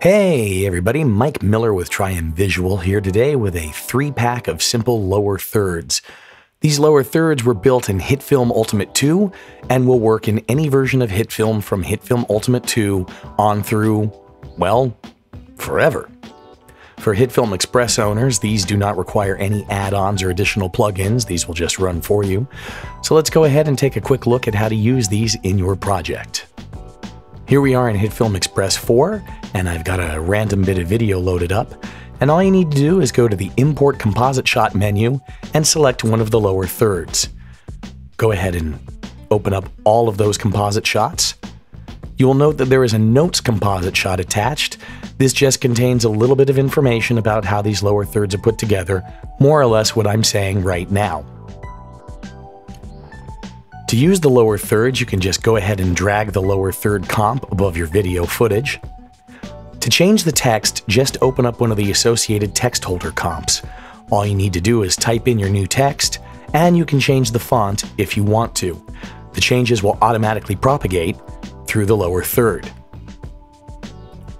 Hey everybody, Mike Miller with Triem Visual here today with a three pack of simple lower thirds. These lower thirds were built in HitFilm Ultimate 2 and will work in any version of HitFilm from HitFilm Ultimate 2 on through, well, forever. For HitFilm Express owners, these do not require any add-ons or additional plugins. These will just run for you. So let's go ahead and take a quick look at how to use these in your project. Here we are in HitFilm Express 4, and I've got a random bit of video loaded up. And all you need to do is go to the Import Composite Shot menu and select one of the lower thirds. Go ahead and open up all of those composite shots. You will note that there is a Notes composite shot attached. This just contains a little bit of information about how these lower thirds are put together, more or less what I'm saying right now. To use the lower thirds, you can just go ahead and drag the lower third comp above your video footage. To change the text, just open up one of the associated text holder comps. All you need to do is type in your new text, and you can change the font if you want to. The changes will automatically propagate through the lower third.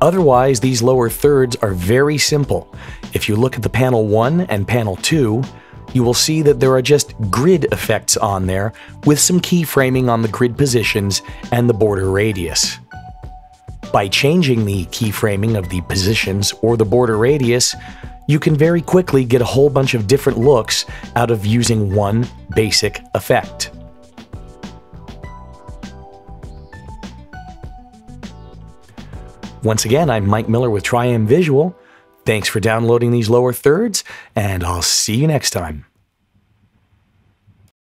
Otherwise, these lower thirds are very simple. If you look at the panel 1 and panel 2, you will see that there are just grid effects on there with some keyframing on the grid positions and the border radius. By changing the keyframing of the positions or the border radius, you can very quickly get a whole bunch of different looks out of using one basic effect. Once again, I'm Mike Miller with Triem Visual. Thanks for downloading these lower thirds, and I'll see you next time.